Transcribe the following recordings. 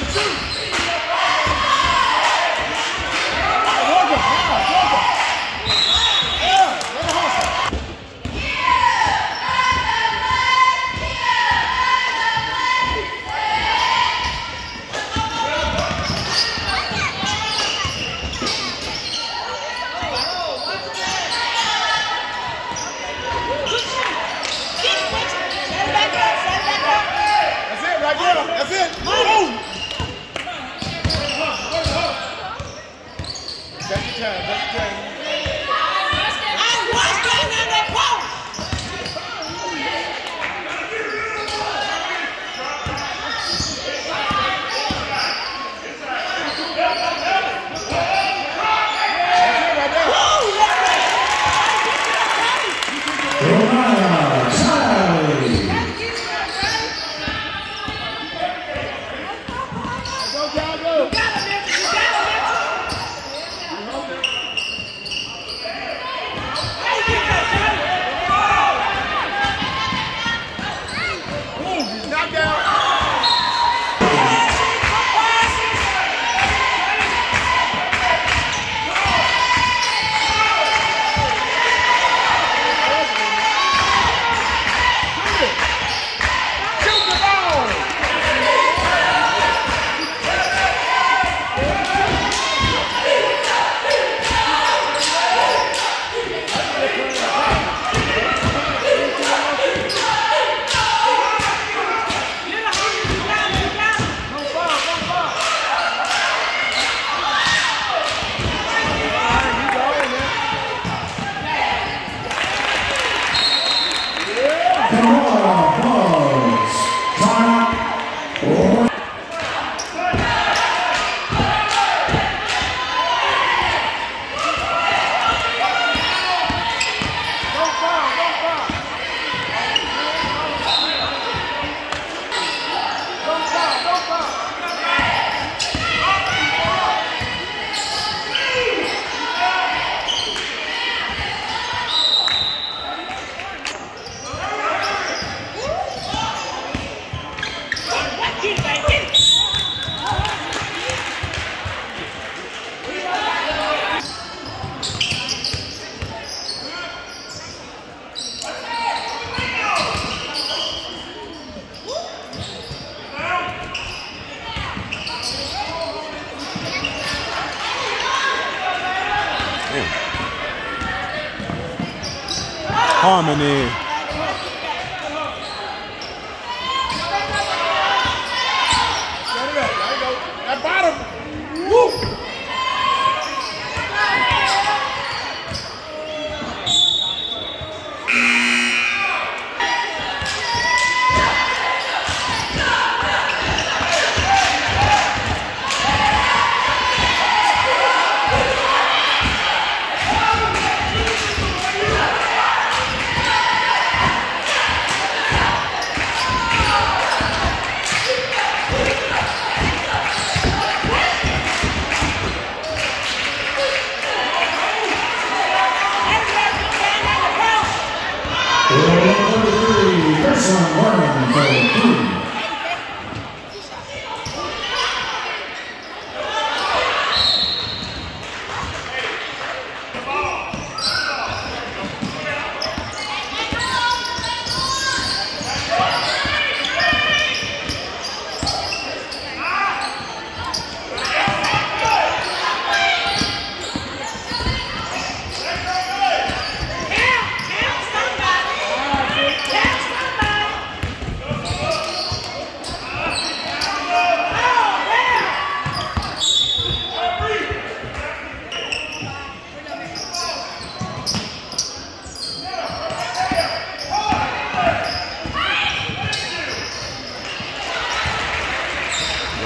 one, two. Harmony.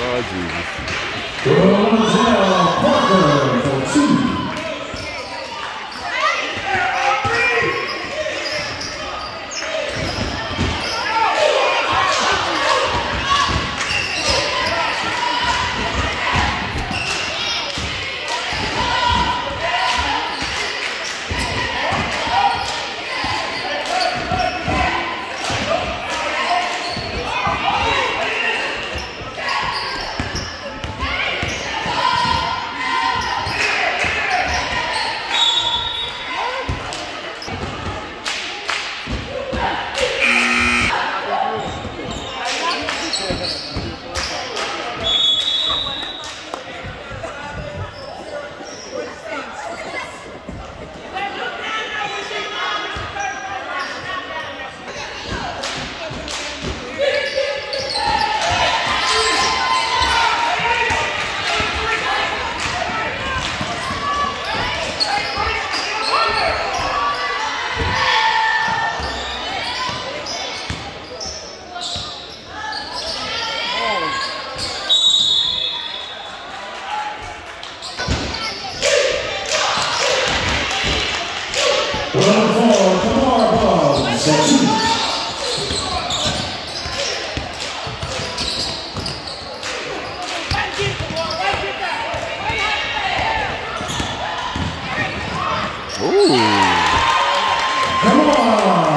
Oh, Jesus. set. Ooh. Come on.